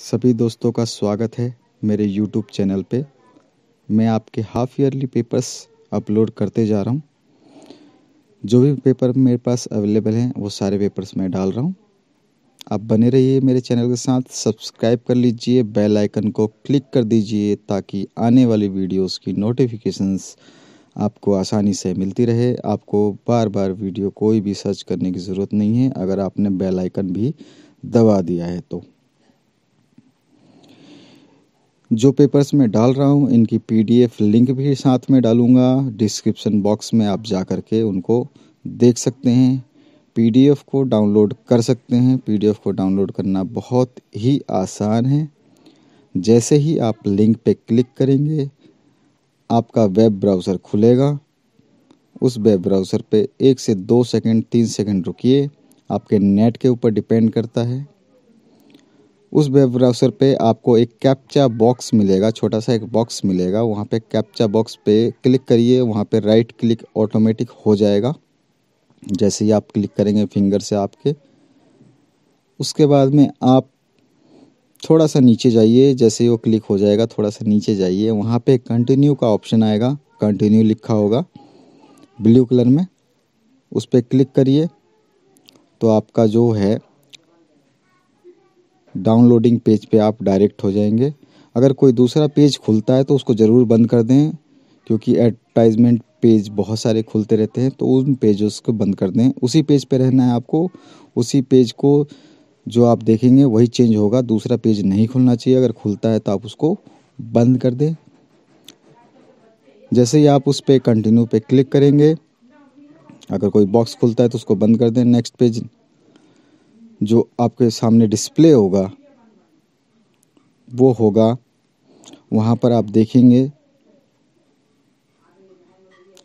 सभी दोस्तों का स्वागत है मेरे YouTube चैनल पे। मैं आपके हाफ़ ईयरली पेपर्स अपलोड करते जा रहा हूँ। जो भी पेपर मेरे पास अवेलेबल हैं, वो सारे पेपर्स मैं डाल रहा हूँ। आप बने रहिए मेरे चैनल के साथ सब्सक्राइब कर लीजिए बेल आइकन को क्लिक कर दीजिए, ताकि आने वाली वीडियोस की नोटिफिकेशंस आपको आसानी से मिलती रहे। आपको बार बार वीडियो कोई भी सर्च करने की ज़रूरत नहीं है। अगर आपने बेल आइकन भी दबा दिया है तो जो पेपर्स मैं डाल रहा हूँ, इनकी पीडीएफ लिंक भी साथ में डालूँगा। डिस्क्रिप्शन बॉक्स में आप जा कर के उनको देख सकते हैं। पीडीएफ को डाउनलोड कर सकते हैं। पीडीएफ को डाउनलोड करना बहुत ही आसान है। जैसे ही आप लिंक पे क्लिक करेंगे, आपका वेब ब्राउज़र खुलेगा। उस वेब ब्राउज़र पे एक से दो सेकंड तीन सेकंड रुकिए। आपके नेट के ऊपर डिपेंड करता है। उस वेब ब्राउज़र पे आपको एक कैप्चा बॉक्स मिलेगा, छोटा सा एक बॉक्स मिलेगा। वहाँ पे कैप्चा बॉक्स पे क्लिक करिए, वहाँ पे राइट क्लिक ऑटोमेटिक हो जाएगा। जैसे ही आप क्लिक करेंगे फिंगर से आपके। उसके बाद में आप थोड़ा सा नीचे जाइए, जैसे वो क्लिक हो जाएगा, थोड़ा सा नीचे जाइए। वहाँ पे कंटिन्यू का ऑप्शन आएगा, कंटिन्यू लिखा होगा, ब्लू कलर में। उस पर क्लिक करिए। तो आपका जो है डाउनलोडिंग पेज पे आप डायरेक्ट हो जाएँगे। अगर कोई दूसरा पेज खुलता है तो उसको ज़रूर बंद कर दें, क्योंकि एडवर्टाइजमेंट पेज बहुत सारे खुलते रहते हैं तो उन पेजों को बंद कर दें। उसी पेज पे रहना है आपको। उसी पेज को जो आप देखेंगे वही चेंज होगा। दूसरा पेज नहीं खुलना चाहिए। अगर खुलता है तो आप उसको बंद कर दें। जैसे ही आप उस पर कंटिन्यू पे क्लिक करेंगे, अगर कोई बॉक्स खुलता है तो उसको बंद कर दें। नेक्स्ट पेज जो आपके सामने डिस्प्ले होगा, वो होगा। वहाँ पर आप देखेंगे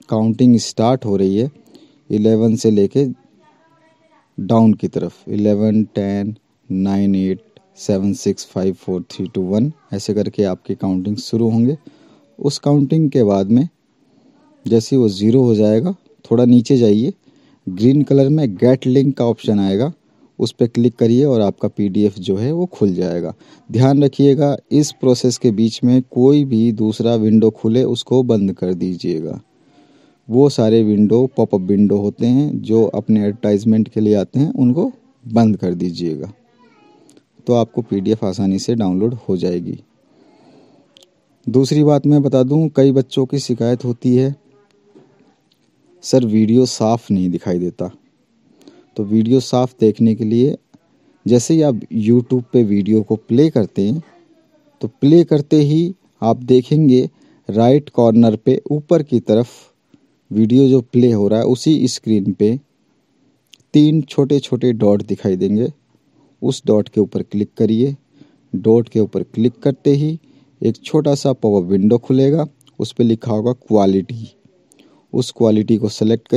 काउंटिंग स्टार्ट हो रही है इलेवन से लेके डाउन की तरफ़। Eleven ten nine eight seven six five four three two one ऐसे करके आपकी काउंटिंग शुरू होंगे। उस काउंटिंग के बाद में, जैसे वो ज़ीरो हो जाएगा, थोड़ा नीचे जाइए। ग्रीन कलर में गेट लिंक का ऑप्शन आएगा। उस पर क्लिक करिए और आपका पीडीएफ जो है वो खुल जाएगा। ध्यान रखिएगा, इस प्रोसेस के बीच में कोई भी दूसरा विंडो खुले, उसको बंद कर दीजिएगा। वो सारे विंडो, पॉपअप विंडो होते हैं, जो अपने एडवर्टाइजमेंट के लिए आते हैं, उनको बंद कर दीजिएगा। तो आपको पीडीएफ आसानी से डाउनलोड हो जाएगी। दूसरी बात मैं बता दूँ, कई बच्चों की शिकायत होती है, सर, वीडियो साफ़ नहीं दिखाई देता। तो वीडियो साफ़ देखने के लिए जैसे ही आप यूट्यूब पे वीडियो को प्ले करते हैं तो प्ले करते ही आप देखेंगे राइट कॉर्नर पे ऊपर की तरफ़ वीडियो जो प्ले हो रहा है, उसी स्क्रीन पे तीन छोटे छोटे डॉट दिखाई देंगे। उस डॉट के ऊपर क्लिक करिए। डॉट के ऊपर क्लिक करते ही एक छोटा सा पॉपअप विंडो खुलेगा, उस पर लिखा होगा क्वालिटी उस क्वालिटी को सेलेक्ट कर